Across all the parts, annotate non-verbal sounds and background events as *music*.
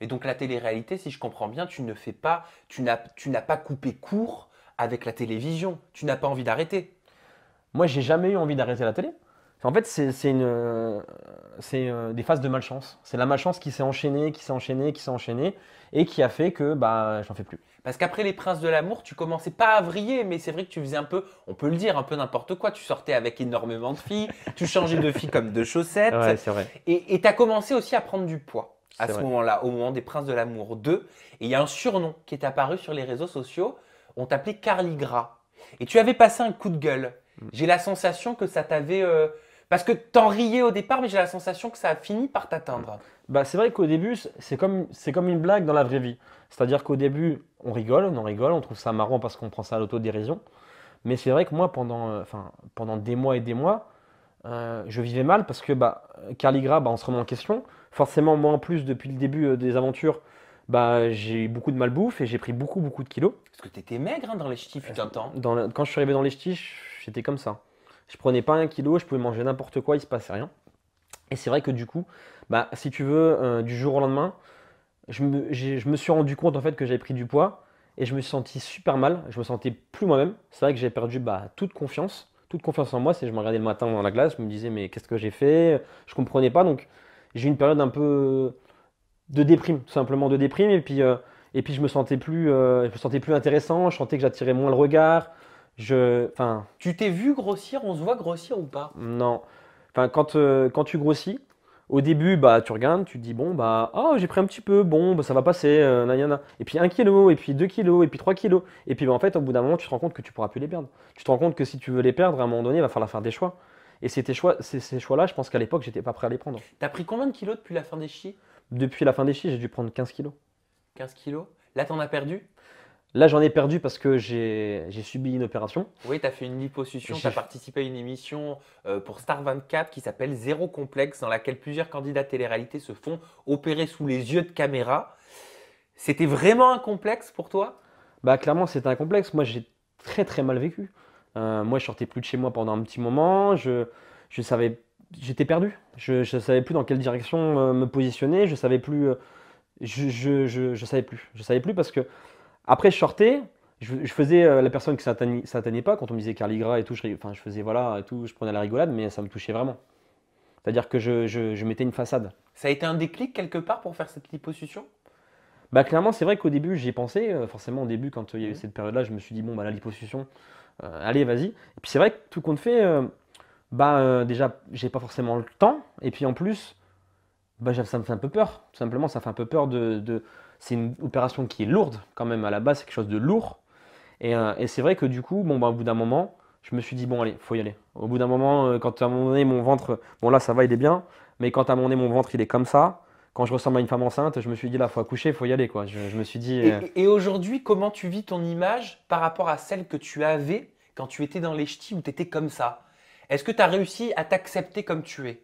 Et donc la télé-réalité, si je comprends bien, tu ne fais pas, tu n'as, tu n'as pas coupé court avec la télévision. Tu n'as pas envie d'arrêter. Moi, j'ai jamais eu envie d'arrêter la télé. En fait, c'est une, c'est euh, des phases de malchance. C'est la malchance qui s'est enchaînée, qui s'est enchaînée, qui s'est enchaînée, et qui a fait que bah j'en fais plus. Parce qu'après les Princes de l'amour, tu commençais pas à vriller, mais c'est vrai que tu faisais un peu, on peut le dire, un peu n'importe quoi. Tu sortais avec énormément de filles, tu changeais de filles comme de chaussettes. Ouais, c'est vrai. Et tu as commencé aussi à prendre du poids à ce moment-là, au moment des Princes de l'amour 2. Et il y a un surnom qui est apparu sur les réseaux sociaux. On t'appelait Carly Gras. Et tu avais passé un coup de gueule. Mm. J'ai la sensation que ça t'avait. euh, Parce que t'en riais au départ, mais j'ai la sensation que ça a fini par t'atteindre. Bah, c'est vrai qu'au début, c'est comme, c'est comme une blague dans la vraie vie. C'est-à-dire qu'au début, on rigole, on en rigole, on trouve ça marrant parce qu'on prend ça à l'autodérision. Mais c'est vrai que moi, pendant, euh, pendant des mois et des mois, euh, je vivais mal parce que bah, Carly Gras, bah, on se remet en question. Forcément, moi en plus, depuis le début euh, des aventures, bah, j'ai eu beaucoup de malbouffe et j'ai pris beaucoup, beaucoup de kilos. Parce que t'étais maigre hein, dans les ch'tis, fut un temps. Dans quand je suis arrivé dans les ch'tis, j'étais comme ça. Je prenais pas un kilo, je pouvais manger n'importe quoi, il se passait rien. Et c'est vrai que du coup, bah, si tu veux, euh, du jour au lendemain, je me, j'ai- je me suis rendu compte en fait que j'avais pris du poids et je me suis senti super mal. Je me sentais plus moi-même. C'est vrai que j'ai perdu bah, toute confiance, toute confiance en moi. C'est je me regardais le matin dans la glace, je me disais mais qu'est-ce que j'ai fait? Je comprenais pas. Donc j'ai eu une période un peu de déprime, tout simplement de déprime. Et puis, euh, et puis je me sentais plus, euh, je me sentais plus intéressant. Je sentais que j'attirais moins le regard. Je, enfin, Tu t'es vu grossir On se voit grossir ou pas? Non. Enfin, quand, euh, quand tu grossis, au début, bah, tu regardes, tu te dis, bon, bah, oh, j'ai pris un petit peu, bon, bah, ça va passer, euh, na, na, na. Et puis 1 kilo, et puis 2 kilos, et puis 3 kilos. Et puis, bah, en fait, au bout d'un moment, tu te rends compte que tu pourras plus les perdre. Tu te rends compte que si tu veux les perdre, à un moment donné, il va falloir faire des choix. Et ces choix, ces, ces choix-là, je pense qu'à l'époque, j'étais pas prêt à les prendre. T'as pris combien de kilos depuis la fin des ch'tis Depuis la fin des chi, j'ai dû prendre 15 kilos. 15 kilos. Là, t'en as perdu? Là, j'en ai perdu parce que j'ai subi une opération. Oui, tu as fait une liposuction, tu as participé à une émission euh, pour Star 24 qui s'appelle Zéro Complexe, dans laquelle plusieurs candidats télé-réalité se font opérer sous les yeux de caméra. C'était vraiment un complexe pour toi? Bah clairement c'était un complexe. Moi j'ai très très mal vécu. Euh, moi je sortais plus de chez moi pendant un petit moment. Je, je savais, j'étais perdu. Je, je savais plus dans quelle direction euh, me positionner. Je savais plus. euh, je, je, je, je savais plus. Je savais plus parce que après je sortais. Je, faisais la personne qui s'atteignait s'atteignait pas quand on me disait Carly Gras et tout. Je, enfin je faisais voilà et tout. Je prenais la rigolade mais ça me touchait vraiment. C'est-à-dire que je, mettais une façade. Ça a été un déclic quelque part pour faire cette liposuction? Bah clairement, c'est vrai qu'au début, j'y ai pensé. Forcément, au début, quand il y a eu Mhm. cette période-là, je me suis dit, bon, bah, la liposuction, allez, vas-y. Et puis c'est vrai que tout compte fait, euh, bah, euh, déjà, j'ai pas forcément le temps. Et puis en plus, bah, ça me fait un peu peur. Tout simplement, ça fait un peu peur de. de- C'est une opération qui est lourde, quand même, à la base, c'est quelque chose de lourd. Et, euh, et c'est vrai que du coup, bon, bah, au bout d'un moment, je me suis dit, bon, allez, faut y aller. Au bout d'un moment, euh, quand à un moment donné, mon ventre, bon, là, ça va, il est bien. Mais quand à un moment donné, mon ventre, il est comme ça. Quand je ressemble à une femme enceinte, je me suis dit là, faut accoucher, faut y aller quoi. Je, je me suis dit, Et, euh, et aujourd'hui, comment tu vis ton image par rapport à celle que tu avais quand tu étais dans les ch'tis où tu étais comme ça? Est-ce que tu as réussi à t'accepter comme tu es?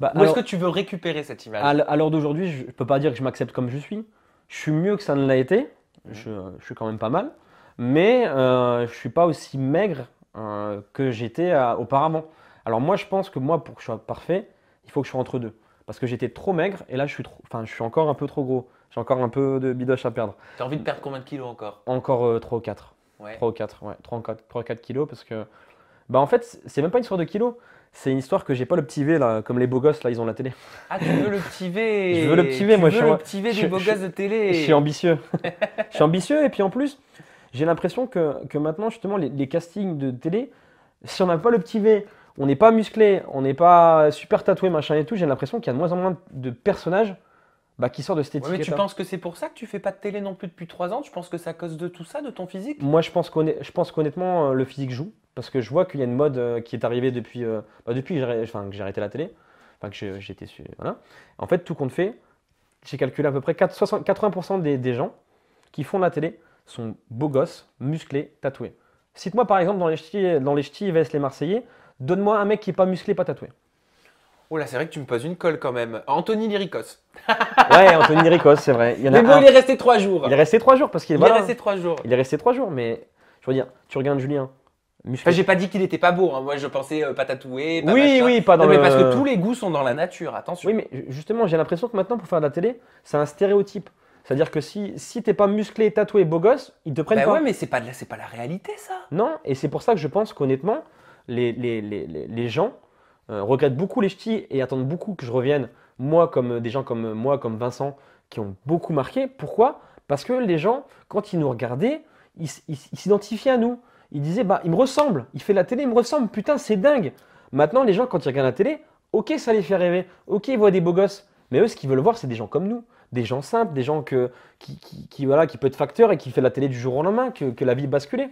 Bah, Ou est-ce que tu veux récupérer cette image? à l'heure d'aujourd'hui, je, je peux pas dire que je m'accepte comme je suis. Je suis mieux que ça ne l'a été. Je, je suis quand même pas mal, mais euh, je suis pas aussi maigre euh, que j'étais euh, auparavant. Alors moi, je pense que moi, pour que je sois parfait, il faut que je sois entre deux, parce que j'étais trop maigre et là, je suis trop, enfin, je suis encore un peu trop gros. J'ai encore un peu de bidoche à perdre. Tu as envie de perdre combien de kilos encore? Encore euh, 3 ou 4. Ouais. 3 ou 4, ouais. 3 ou 4, 3 ou 4 kilos parce que. Bah en fait, c'est même pas une histoire de kilos. C'est une histoire que j'ai pas le petit V là, comme les beaux gosses là, ils ont la télé. Ah, tu veux le petit V *laughs* Je veux le petit V, Tu moi, veux je suis le petit V je- des beaux je- gosses de télé Je suis ambitieux. *laughs* je suis ambitieux et puis en plus, j'ai l'impression que, que maintenant justement les, les castings de télé, si on n'a pas le petit V, on n'est pas musclé, on n'est pas super tatoué machin et tout, j'ai l'impression qu'il y a de moins en moins de personnages bah, qui sortent de cette Ouais, mais tu étiquette. penses que c'est pour ça que tu fais pas de télé non plus depuis 3 ans? Tu penses que c'est à cause de tout ça, de ton physique? Moi, je pense qu'honn- je pense qu'honnêtement, euh, le physique joue. Parce que je vois qu'il y a une mode euh, qui est arrivée depuis, euh, bah, depuis que j'ai arrêté- enfin, que j'ai arrêté la télé. Enfin, que j'étais su- Voilà. En fait, tout compte fait, j'ai calculé à peu près 4 60 80% des, des gens qui font de la télé sont beaux gosses, musclés, tatoués. Cite-moi par exemple dans les ch'tis, dans les ch'tis les Marseillais, donne-moi un mec qui est pas musclé, pas tatoué. Oh là, c'est vrai que tu me poses une colle quand même. Anthony Lyricos. *laughs* Ouais, Anthony Ricos, c'est vrai. Il y en a Mais bon, un. il est resté 3 jours. Il est resté 3 jours parce qu'il Il est resté 3 jours. Il est resté trois jours, mais je veux dire, tu regardes Julien, musclé. Enfin, j'ai pas dit qu'il était pas beau. hein. Moi, je pensais euh, pas tatoué. Pas oui, machin. oui, pas dans Non, mais parce que tous les goûts sont dans la nature. Attention. Oui, mais ju- justement, j'ai l'impression que maintenant, pour faire de la télé, c'est un stéréotype. C'est-à-dire que si, si t'es pas musclé, tatoué, beau gosse, ils te prennent Bah pas. ouais, mais c'est pas, de la- c'est pas la réalité, ça. Non, et c'est pour ça que je pense qu'honnêtement, les, les, les, les- gens euh, regrettent beaucoup les ch'tis et attendent beaucoup que je revienne, moi comme des gens comme moi, comme Vincent, qui ont beaucoup marqué. Pourquoi? Parce que les gens, quand ils nous regardaient, ils, s'identifiaient à nous. Ils disaient, bah, il me ressemble, il fait la télé, il me ressemble, putain, c'est dingue. Maintenant, les gens, quand ils regardent la télé, ok, ça les fait rêver, ok, ils voient des beaux gosses, mais eux, ce qu'ils veulent voir, c'est des gens comme nous, des gens simples, des gens que, qui, qui, qui, voilà, qui peut être facteur et qui fait la télé du jour au lendemain, que, que la vie basculée.